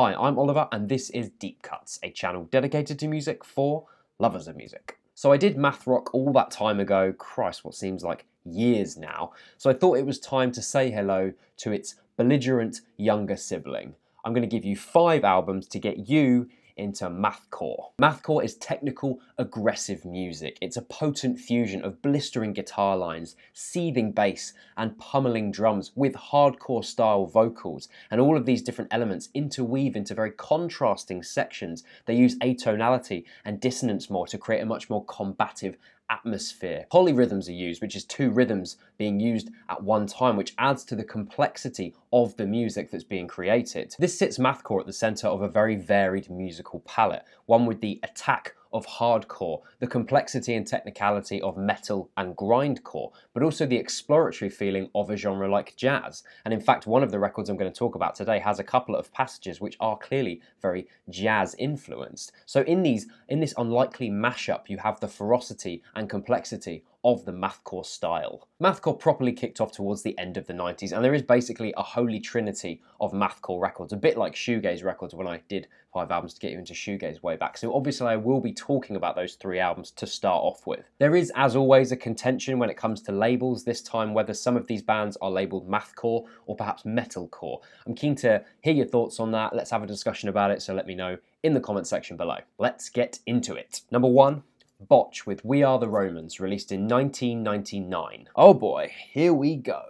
Hi, I'm Oliver, and this is Deep Cuts, a channel dedicated to music for lovers of music. So I did math rock all that time ago, Christ, what seems like years now, so I thought it was time to say hello to its belligerent younger sibling. I'm going to give you five albums to get you into mathcore. Mathcore is technical, aggressive music. It's a potent fusion of blistering guitar lines, seething bass, and pummeling drums with hardcore style vocals. And all of these different elements interweave into very contrasting sections. They use atonality and dissonance more to create a much more combative atmosphere. Polyrhythms are used, which is two rhythms being used at one time, which adds to the complexity of the music that's being created. This sits mathcore at the center of a very varied musical palette, one with the attack of hardcore, the complexity and technicality of metal and grindcore, but also the exploratory feeling of a genre like jazz. And in fact, one of the records I'm going to talk about today has a couple of passages which are clearly very jazz influenced. So in these in this unlikely mashup, you have the ferocity and complexity of the mathcore style. Mathcore properly kicked off towards the end of the 90s, and there is basically a holy trinity of mathcore records, a bit like shoegaze records when I did five albums to get you into shoegaze way back. So obviously I will be talking about those three albums to start off with. There is, as always, a contention when it comes to labels, this time whether some of these bands are labeled mathcore or perhaps metalcore. I'm keen to hear your thoughts on that. Let's have a discussion about it, so let me know in the comment section below. Let's get into it. Number one, Botch with We Are the Romans, released in 1999. Oh boy, here we go.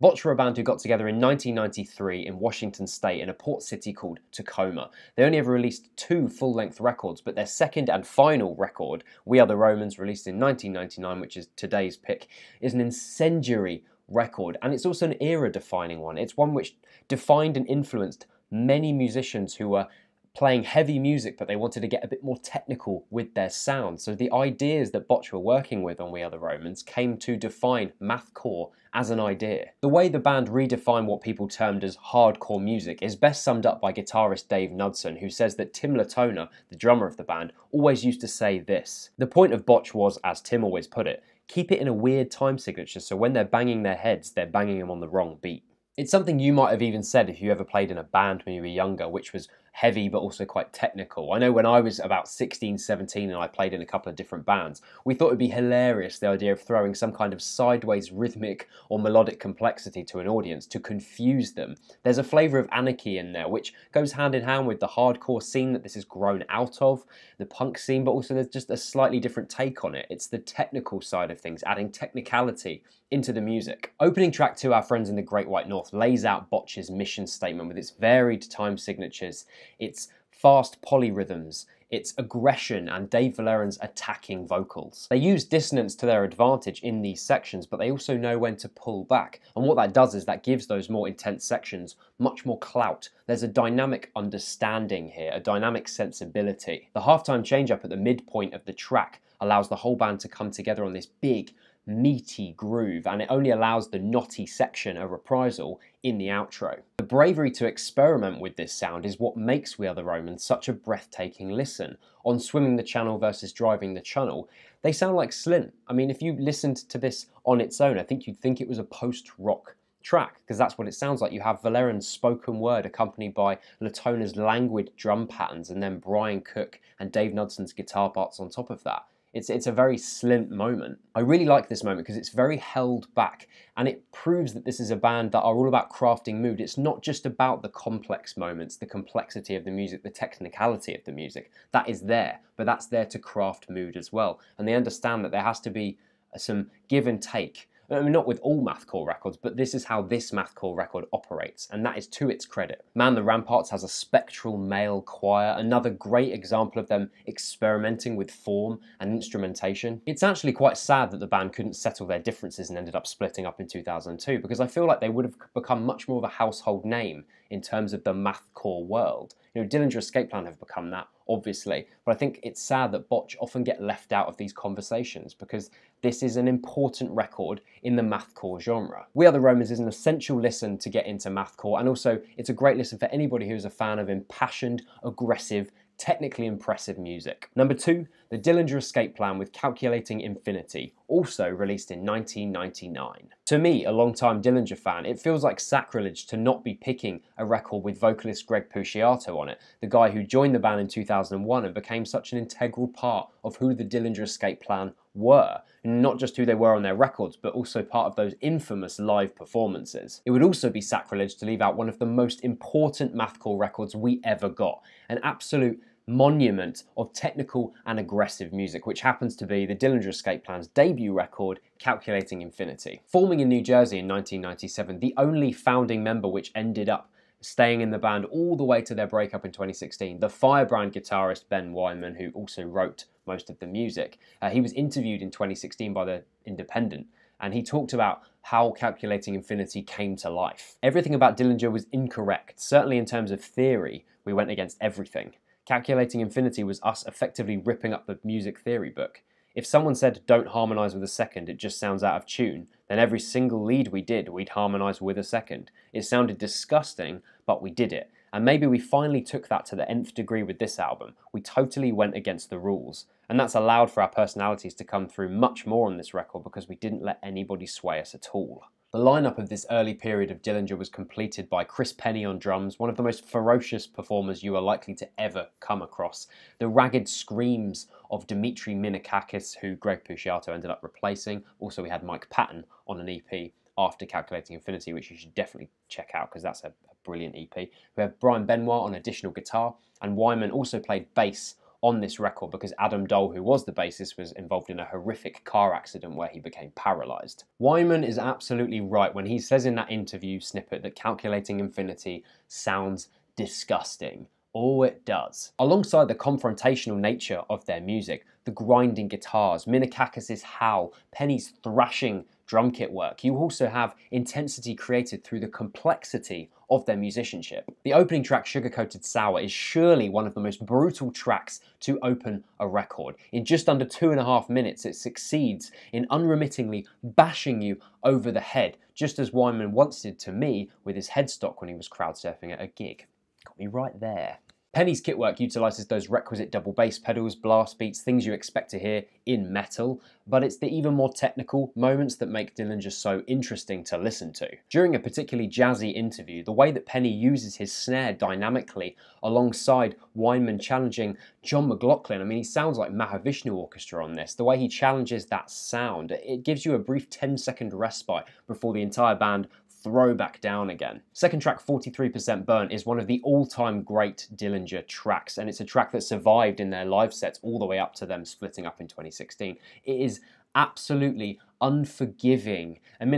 Botch were a band who got together in 1993 in Washington State in a port city called Tacoma. They only ever released two full length records, but their second and final record, We Are the Romans, released in 1999, which is today's pick, is an incendiary record, and it's also an era defining one. It's one which defined and influenced many musicians who were playing heavy music, but they wanted to get a bit more technical with their sound. So the ideas that Botch were working with on We Are the Romans came to define mathcore as an idea. The way the band redefined what people termed as hardcore music is best summed up by guitarist Dave Knudson, who says that Tim Latona, the drummer of the band, always used to say this. The point of Botch was, as Tim always put it, keep it in a weird time signature so when they're banging their heads, they're banging them on the wrong beat. It's something you might have even said if you ever played in a band when you were younger, which was heavy but also quite technical. I know when I was about 16, 17 and I played in a couple of different bands, we thought it'd be hilarious the idea of throwing some kind of sideways rhythmic or melodic complexity to an audience to confuse them. There's a flavour of anarchy in there which goes hand in hand with the hardcore scene that this has grown out of, the punk scene, but also there's just a slightly different take on it. It's the technical side of things, adding technicality into the music. Opening track to Our Friends in the Great White North lays out Botch's mission statement with its varied time signatures its fast polyrhythms, its aggression, and Dave Verellen's attacking vocals. They use dissonance to their advantage in these sections, but they also know when to pull back. And what that does is that gives those more intense sections much more clout. There's a dynamic understanding here, a dynamic sensibility. The halftime change up at the midpoint of the track allows the whole band to come together on this big, meaty groove, and it only allows the knotty section a reprisal in the outro. The bravery to experiment with this sound is what makes We Are the Romans such a breathtaking listen. On Swimming the Channel versus Driving the Channel, they sound like Slint. I mean, if you listened to this on its own, I think you'd think it was a post rock track because that's what it sounds like. You have Verellen's spoken word accompanied by Latona's languid drum patterns and then Brian Cook and Dave Knudson's guitar parts on top of that. It's, it's a very slint moment. I really like this moment because it's very held back and it proves that this is a band that are all about crafting mood. It's not just about the complex moments, the complexity of the music, the technicality of the music. That is there, but that's there to craft mood as well. And they understand that there has to be uh, some give and take I mean, not with all mathcore records, but this is how this mathcore record operates, and that is to its credit. Man the Ramparts has a spectral male choir, another great example of them experimenting with form and instrumentation. It's actually quite sad that the band couldn't settle their differences and ended up splitting up in 2002, because I feel like they would have become much more of a household name in terms of the mathcore world. You know, Dillinger Escape Plan have become that, obviously, but I think it's sad that Botch often get left out of these conversations because this is an important record in the mathcore genre. We Are the Romans is an essential listen to get into mathcore, and also it's a great listen for anybody who's a fan of impassioned, aggressive, technically impressive music. Number two, the Dillinger Escape Plan with Calculating Infinity, also released in 1999. To me, a long-time Dillinger fan, it feels like sacrilege to not be picking a record with vocalist Greg Puciato on it, the guy who joined the band in 2001 and became such an integral part of who the Dillinger Escape Plan were, not just who they were on their records, but also part of those infamous live performances. It would also be sacrilege to leave out one of the most important mathcore records we ever got, an absolute monument of technical and aggressive music, which happens to be the Dillinger Escape Plan's debut record, Calculating Infinity. Forming in New Jersey in 1997, the only founding member which ended up staying in the band all the way to their breakup in 2016. The Firebrand guitarist Ben Weinman, who also wrote most of the music, uh, he was interviewed in 2016 by The Independent. And he talked about how Calculating Infinity came to life. Everything about Dillinger was incorrect. Certainly, in terms of theory, we went against everything. Calculating Infinity was us effectively ripping up the music theory book. If someone said don't harmonize with a second, it just sounds out of tune, then every single lead we did, we'd harmonize with a second. It sounded disgusting, but we did it. And maybe we finally took that to the nth degree with this album. We totally went against the rules. And that's allowed for our personalities to come through much more on this record because we didn't let anybody sway us at all. The lineup of this early period of Dillinger was completed by Chris Pennie on drums, one of the most ferocious performers you are likely to ever come across. The ragged screams of Dimitri Minakakis, who Greg Puciato ended up replacing. Also, we had Mike Patton on an EP after Calculating Infinity, which you should definitely check out because that's a, a brilliant EP. We have Brian Benoit on additional guitar, and Weinman also played bass on this record because Adam Doll, who was the bassist, was involved in a horrific car accident where he became paralyzed. Weinman is absolutely right when he says in that interview snippet that Calculating Infinity sounds disgusting. Oh, it does. Alongside the confrontational nature of their music, the grinding guitars, Minakakis' howl, Pennie's thrashing drum kit work, you also have intensity created through the complexity of their musicianship. The opening track, Sugar Coated Sour, is surely one of the most brutal tracks to open a record. In just under two and a half minutes, it succeeds in unremittingly bashing you over the head, just as Weinman once did to me with his headstock when he was crowd surfing at a gig. Got me right there. Pennie's kit work utilises those requisite double bass pedals, blast beats, things you expect to hear in metal, but it's the even more technical moments that make Dillinger so interesting to listen to. During a particularly jazzy interview, the way that Pennie uses his snare dynamically alongside Weinman challenging John McLaughlin, I mean, he sounds like Mahavishnu Orchestra on this. The way he challenges that sound, it gives you a brief 10 second respite before the entire band throw back down again. Second track, 43% Burnt, is one of the all-time great Dillinger tracks, and it's a track that survived in their live sets all the way up to them splitting up in 2016. It is absolutely unforgiving. And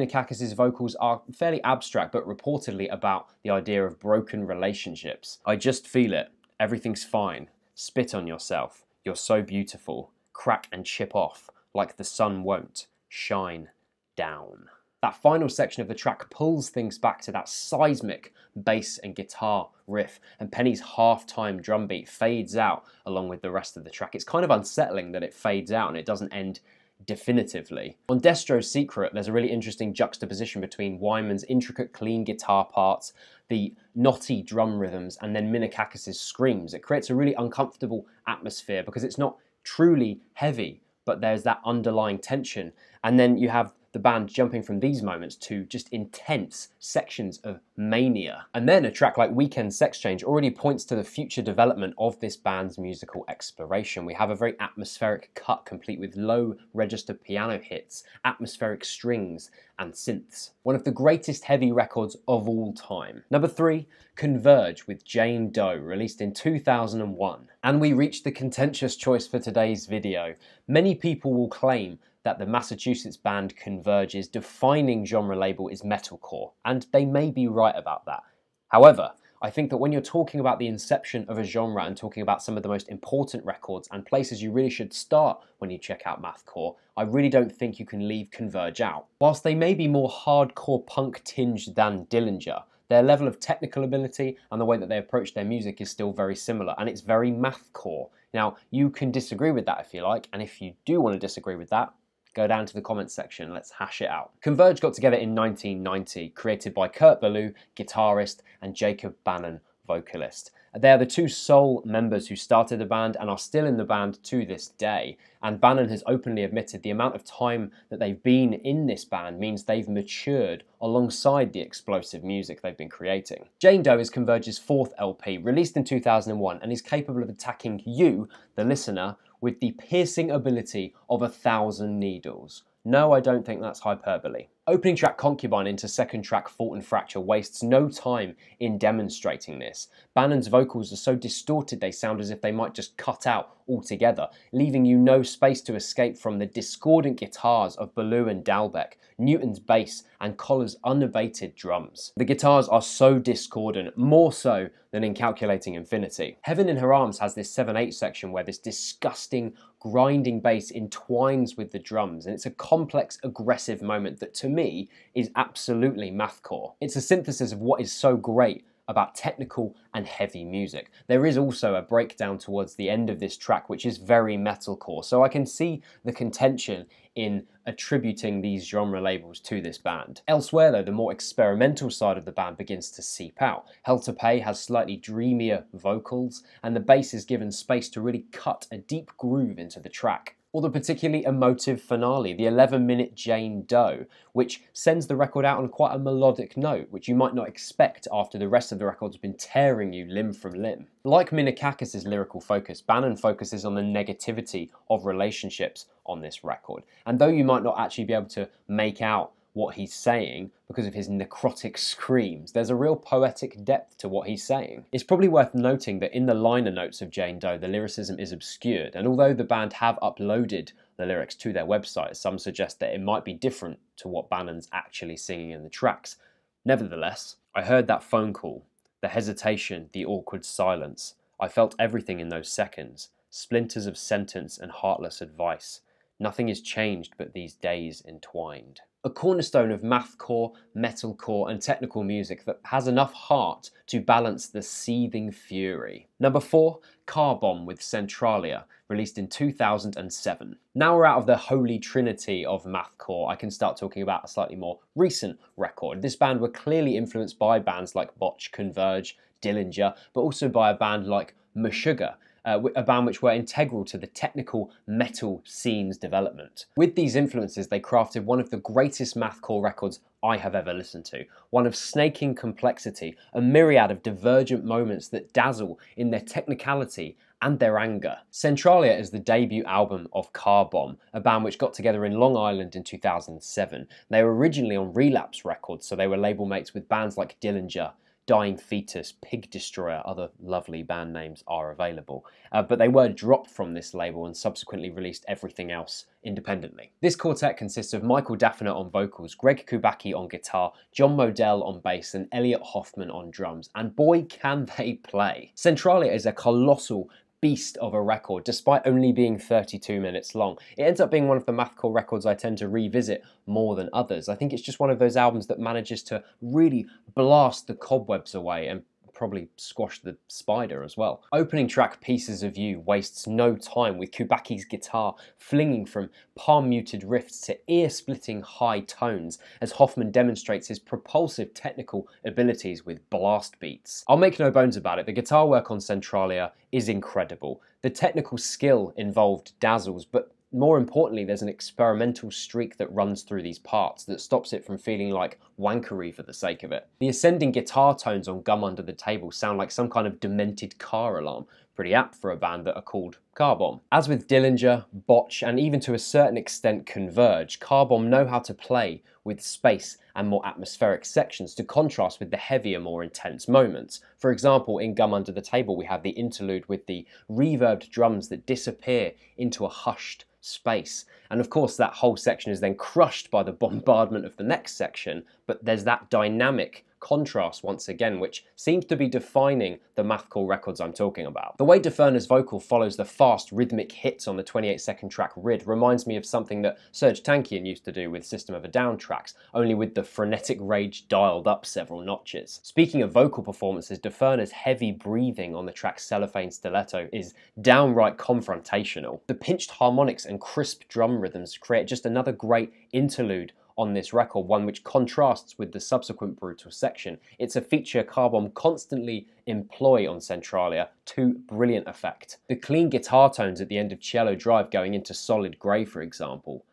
vocals are fairly abstract, but reportedly about the idea of broken relationships. I just feel it. Everything's fine. Spit on yourself. You're so beautiful. Crack and chip off, like the sun won't. Shine down. That final section of the track pulls things back to that seismic bass and guitar riff, and Pennie's half-time drum beat fades out along with the rest of the track. It's kind of unsettling that it fades out and it doesn't end definitively. On Destro's Secret, there's a really interesting juxtaposition between Weinman's intricate, clean guitar parts, the knotty drum rhythms, and then Minakakis' screams. It creates a really uncomfortable atmosphere because it's not truly heavy, but there's that underlying tension. And then you have the band jumping from these moments to just intense sections of mania. And then a track like Weekend Sex Change already points to the future development of this band's musical exploration. We have a very atmospheric cut complete with low register piano hits, atmospheric strings, and synths. One of the greatest heavy records of all time. Number three, Converge with Jane Doe, released in 2001. And we reach the contentious choice for today's video. Many people will claim that the Massachusetts band Converge's defining genre label is metalcore, and they may be right about that. However, I think that when you're talking about the inception of a genre and talking about some of the most important records and places you really should start when you check out mathcore, I really don't think you can leave Converge out. Whilst they may be more hardcore punk tinged than Dillinger, their level of technical ability and the way that they approach their music is still very similar, and it's very mathcore. Now, you can disagree with that if you like, and if you do want to disagree with that, go down to the comments section, let's hash it out. Converge got together in 1990, created by Kurt Ballou, guitarist, and Jacob Bannon, vocalist. They are the two sole members who started the band and are still in the band to this day. And Bannon has openly admitted the amount of time that they've been in this band means they've matured alongside the explosive music they've been creating. Jane Doe is Converge's fourth LP, released in 2001, and is capable of attacking you, the listener, with the piercing ability of a thousand needles. No, I don't think that's hyperbole. Opening track Concubine into second track Fault and Fracture wastes no time in demonstrating this. Bannon's vocals are so distorted they sound as if they might just cut out altogether, leaving you no space to escape from the discordant guitars of Ballou and Dalbec, Newton's bass, and Koller's unabated drums. The guitars are so discordant, more so than in Calculating Infinity. Heaven in Her Arms has this 7-8 section where this disgusting, grinding bass entwines with the drums, and it's a complex, aggressive moment that to me is absolutely mathcore. It's a synthesis of what is so great about technical and heavy music. There is also a breakdown towards the end of this track, which is very metalcore, so I can see the contention in attributing these genre labels to this band. Elsewhere, though, the more experimental side of the band begins to seep out. Hell to Pay has slightly dreamier vocals, and the bass is given space to really cut a deep groove into the track or the particularly emotive finale, the 11 minute Jane Doe, which sends the record out on quite a melodic note, which you might not expect after the rest of the record's been tearing you limb from limb. Like Minakakis' lyrical focus, Bannon focuses on the negativity of relationships on this record. And though you might not actually be able to make out what he's saying because of his necrotic screams. There's a real poetic depth to what he's saying. It's probably worth noting that in the liner notes of Jane Doe, the lyricism is obscured, and although the band have uploaded the lyrics to their website, some suggest that it might be different to what Bannon's actually singing in the tracks. Nevertheless, I heard that phone call, the hesitation, the awkward silence. I felt everything in those seconds splinters of sentence and heartless advice. Nothing is changed but these days entwined a cornerstone of mathcore, metalcore, and technical music that has enough heart to balance the seething fury. Number 4, Car Bomb with Centralia, released in 2007. Now we're out of the holy trinity of mathcore, I can start talking about a slightly more recent record. This band were clearly influenced by bands like Botch, Converge, Dillinger, but also by a band like Meshuggah, uh, a band which were integral to the technical metal scene's development. With these influences, they crafted one of the greatest mathcore records I have ever listened to, one of snaking complexity, a myriad of divergent moments that dazzle in their technicality and their anger. Centralia is the debut album of Car Bomb, a band which got together in Long Island in 2007. They were originally on Relapse Records, so they were label mates with bands like Dillinger, Dying Fetus, Pig Destroyer, other lovely band names are available. Uh, but they were dropped from this label and subsequently released everything else independently. This quartet consists of Michael Dafferner on vocals, Greg Kubacki on guitar, John Modell on bass, and Elliot Hoffman on drums. And boy, can they play! Centralia is a colossal beast of a record, despite only being 32 minutes long. It ends up being one of the mathcore records I tend to revisit more than others. I think it's just one of those albums that manages to really blast the cobwebs away and probably squash the spider as well. Opening track Pieces of You wastes no time with Kubacki's guitar flinging from palm muted riffs to ear splitting high tones as Hoffman demonstrates his propulsive technical abilities with blast beats. I'll make no bones about it, the guitar work on Centralia is incredible. The technical skill involved dazzles, but more importantly, there's an experimental streak that runs through these parts that stops it from feeling like wankery for the sake of it. The ascending guitar tones on Gum Under the Table sound like some kind of demented car alarm, pretty apt for a band that are called Car Bomb. As with Dillinger, Botch, and even to a certain extent Converge, Car Bomb know how to play with space and more atmospheric sections to contrast with the heavier, more intense moments. For example, in Gum Under the Table, we have the interlude with the reverbed drums that disappear into a hushed space. And of course, that whole section is then crushed by the bombardment of the next section, but there's that dynamic contrast once again, which seems to be defining the mathcore records I'm talking about. The way Dafferner's vocal follows the fast rhythmic hits on the 28 second track Rid reminds me of something that Serj Tankian used to do with System of a Down tracks, only with the frenetic rage dialed up several notches. Speaking of vocal performances, Dafferner's heavy breathing on the track Cellophane Stiletto is downright confrontational. The pinched harmonics and crisp drum rhythms create just another great interlude on this record, one which contrasts with the subsequent brutal section. It's a feature Car Bomb constantly employ on Centralia to brilliant effect. The clean guitar tones at the end of Cielo Drive going into Solid Grey, for example.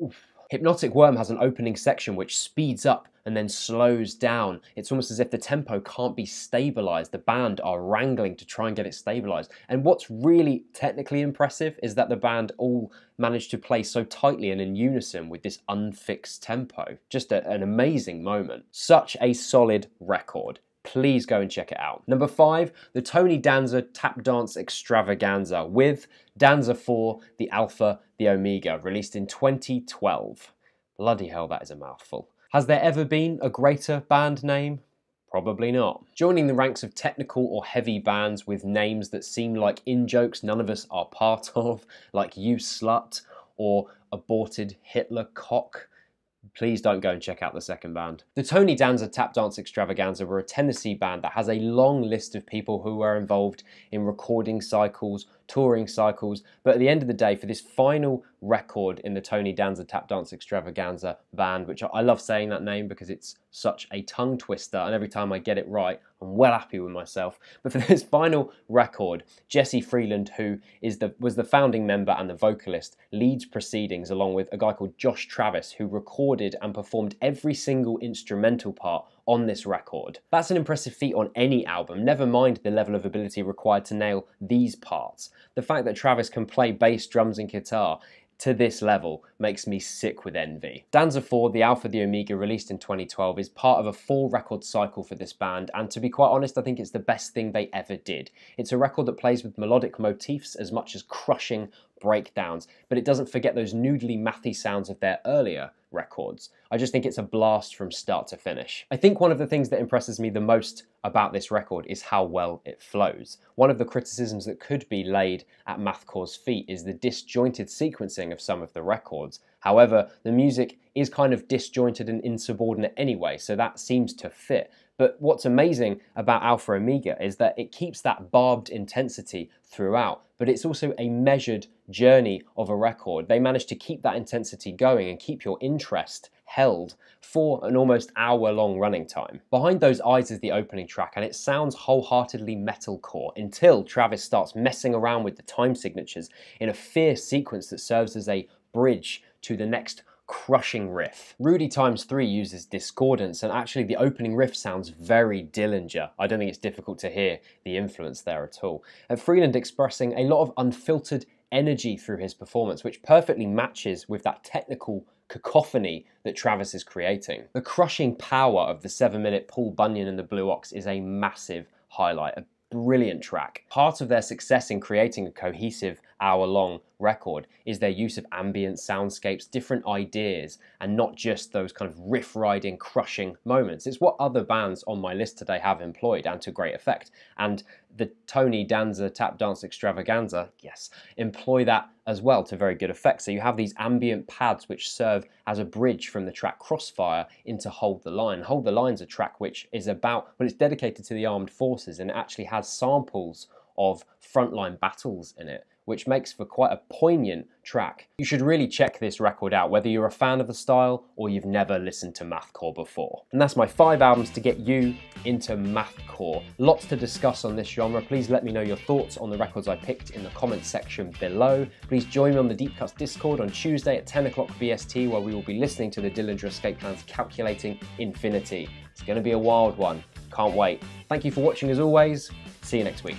Oof. Hypnotic Worm has an opening section which speeds up and then slows down. It's almost as if the tempo can't be stabilized. The band are wrangling to try and get it stabilized. And what's really technically impressive is that the band all managed to play so tightly and in unison with this unfixed tempo. Just a, an amazing moment. Such a solid record please go and check it out. Number five, the Tony Danza Tap Dance Extravaganza with Danza 4, the Alpha, the Omega, released in 2012. Bloody hell, that is a mouthful. Has there ever been a greater band name? Probably not. Joining the ranks of technical or heavy bands with names that seem like in jokes none of us are part of, like You Slut or Aborted Hitler Cock, please don't go and check out the second band. The Tony Danza Tap Dance Extravaganza were a Tennessee band that has a long list of people who were involved in recording cycles, touring cycles, but at the end of the day, for this final record in the Tony Danza Tap Dance Extravaganza band, which I love saying that name because it's such a tongue twister, and every time I get it right, I'm well happy with myself. But for this final record, Jesse Freeland, who is the was the founding member and the vocalist, leads proceedings along with a guy called Josh Travis, who recorded and performed every single instrumental part on this record. That's an impressive feat on any album, never mind the level of ability required to nail these parts. The fact that Travis can play bass, drums, and guitar to this level makes me sick with envy. Danza 4, The Alpha the Omega, released in 2012, is part of a four record cycle for this band, and to be quite honest, I think it's the best thing they ever did. It's a record that plays with melodic motifs as much as crushing breakdowns, but it doesn't forget those noodly mathy sounds of their earlier records. I just think it's a blast from start to finish. I think one of the things that impresses me the most about this record is how well it flows. One of the criticisms that could be laid at Mathcore's feet is the disjointed sequencing of some of the records. However, the music is kind of disjointed and insubordinate anyway, so that seems to fit. But what's amazing about Alpha Omega is that it keeps that barbed intensity throughout, but it's also a measured journey of a record. They manage to keep that intensity going and keep your interest held for an almost hour long running time. Behind Those Eyes is the opening track, and it sounds wholeheartedly metalcore until Travis starts messing around with the time signatures in a fierce sequence that serves as a bridge to the next crushing riff. Rudy times 3 uses discordance and actually the opening riff sounds very Dillinger. I don't think it's difficult to hear the influence there at all. And Freeland expressing a lot of unfiltered energy through his performance, which perfectly matches with that technical cacophony that Travis is creating. The crushing power of the 7 minute Paul Bunyan and the Blue Ox is a massive highlight, a brilliant track. Part of their success in creating a cohesive hour long record is their use of ambient soundscapes, different ideas, and not just those kind of riff riding, crushing moments. It's what other bands on my list today have employed and to great effect. And the Tony Danza Tap Dance Extravaganza, yes, employ that as well to very good effect. So you have these ambient pads which serve as a bridge from the track Crossfire into Hold the Line. Hold the Line's a track which is about, well, it's dedicated to the armed forces and it actually has samples of frontline battles in it which makes for quite a poignant track. You should really check this record out, whether you're a fan of the style or you've never listened to mathcore before. And that's my five albums to get you into mathcore. Lots to discuss on this genre. Please let me know your thoughts on the records I picked in the comments section below. Please join me on the Deep Cuts Discord on Tuesday at 10 o'clock BST, where we will be listening to the Dillinger Escape Plan's Calculating Infinity. It's going to be a wild one. Can't wait. Thank you for watching as always. See you next week.